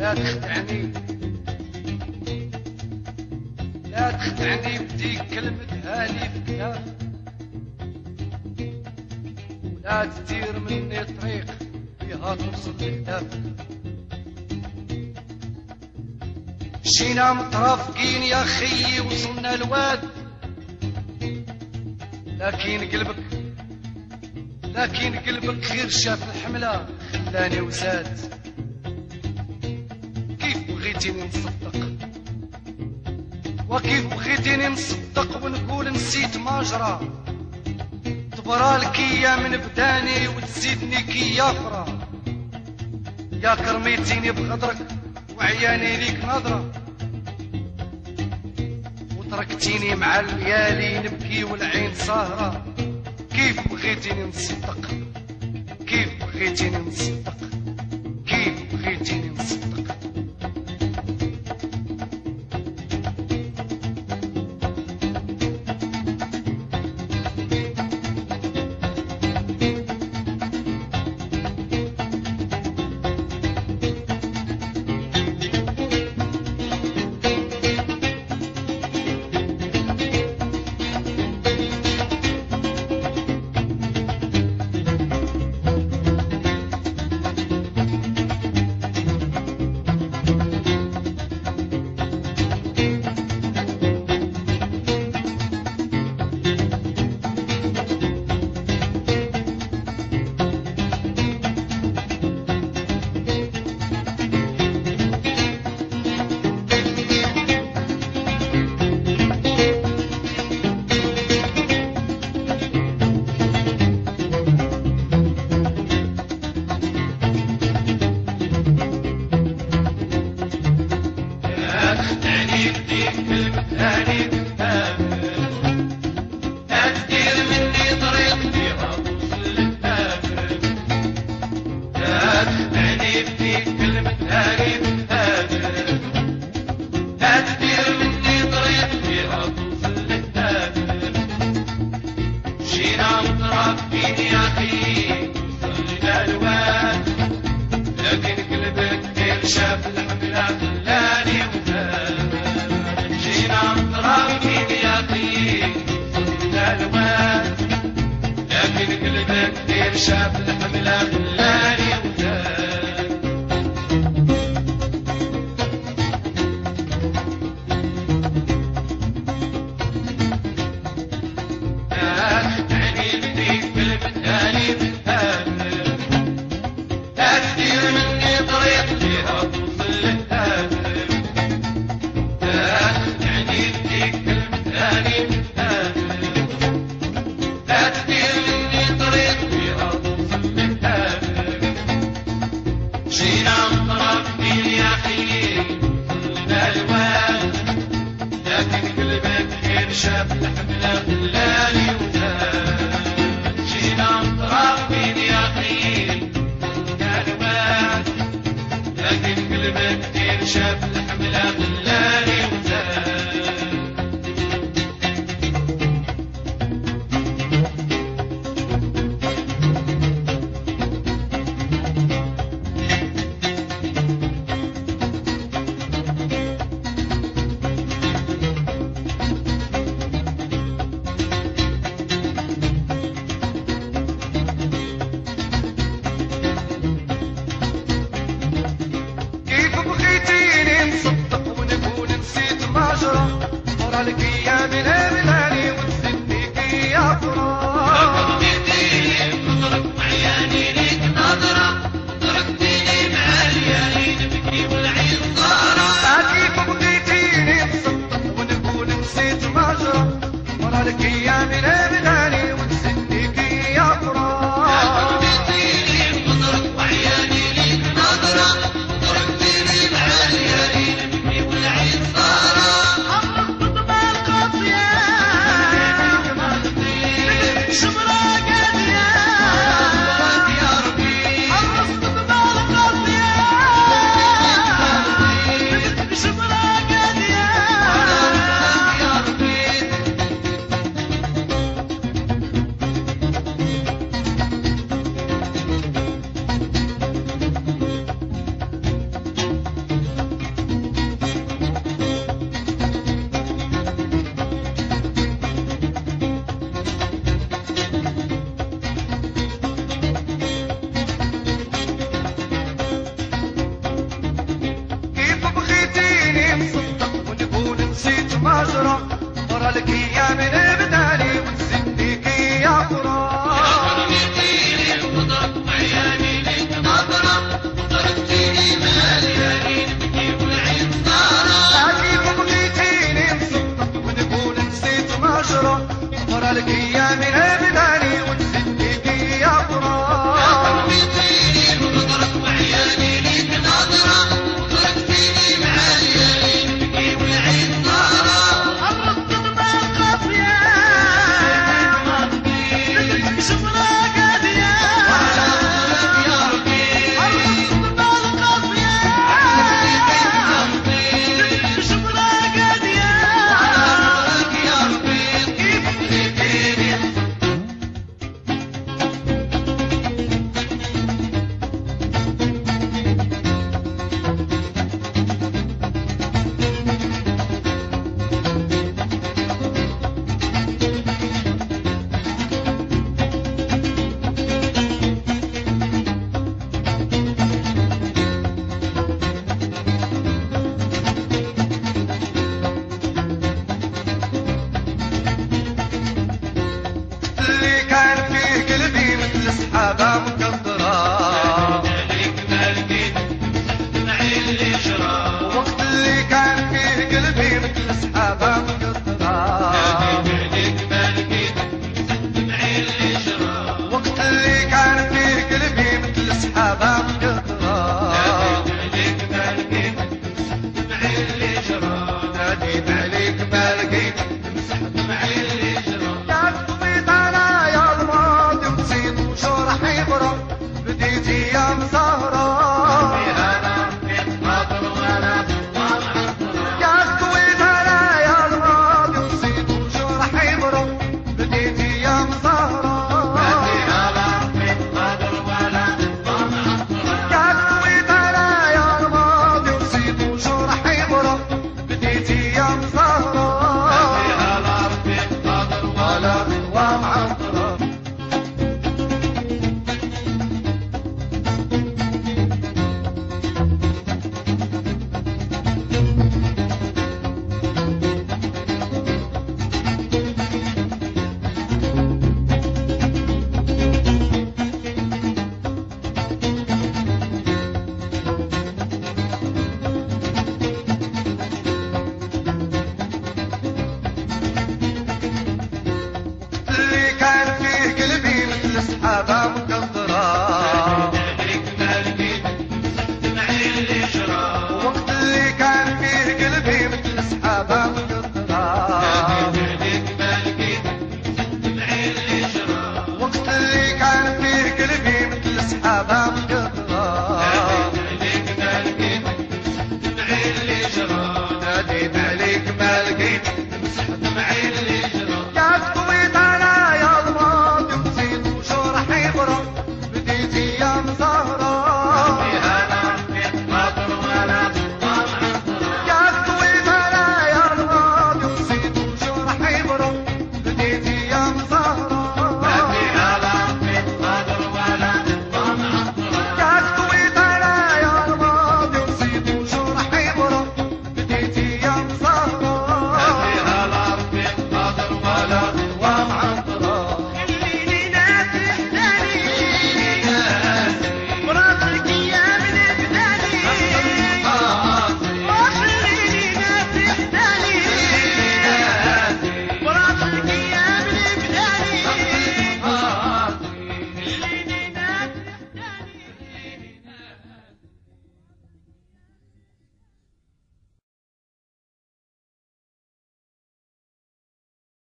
لا تخدعني لا تخدعني بديك كلمة كتاب ولا تدير مني طريق فيها توصل لهدافك مشينا مترافقين يا خيي وصلنا الواد لكن قلبك لكن قلبك غير شاف الحملة خلاني وزاد. بغيتيني نصدق وكيف بغيتيني نصدق ونقول نسيت ما جرى. تبرالك يا من بداني وتزيدني كي يافرة يا كرميتيني بغدرك وعياني ليك نظرة. وتركتيني مع الليالي نبكي والعين سهرة كيف بغيتيني نصدق كيف بغيتيني نصدق كيف بغيتيني نصدق شاف الحملة شاف الحملة خلاني وزاد جينا مطرفين يا خيل يا لكن قلبك غير شاف الحملة خلاني